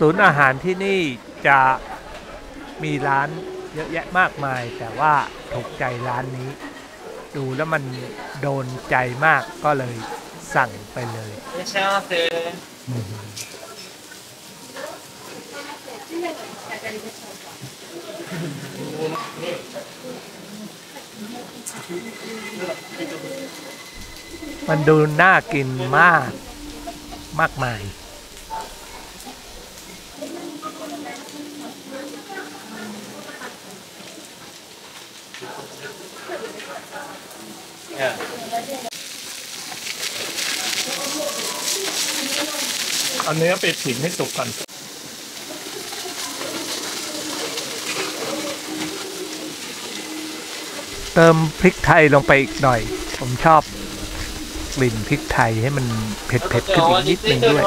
ศูนย์อาหารที่นี่จะมีร้านเยอะแยะมากมาย แต่ว่าถูกใจร้านนี้ ดูแล้วมันโดนใจมากก็เลยสั่งไปเลยใช่มันดูน่ากินมาก มากมาย เอันนี้ไปผิงให้สุกก่อนเติมพริกไทยลงไปอีกหน่อย ผมชอบกลิ่นพริกไทยให้มันเผ็ดๆขึ้นอีกนิดนึงด้วย